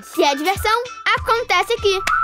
Se é diversão acontece aqui.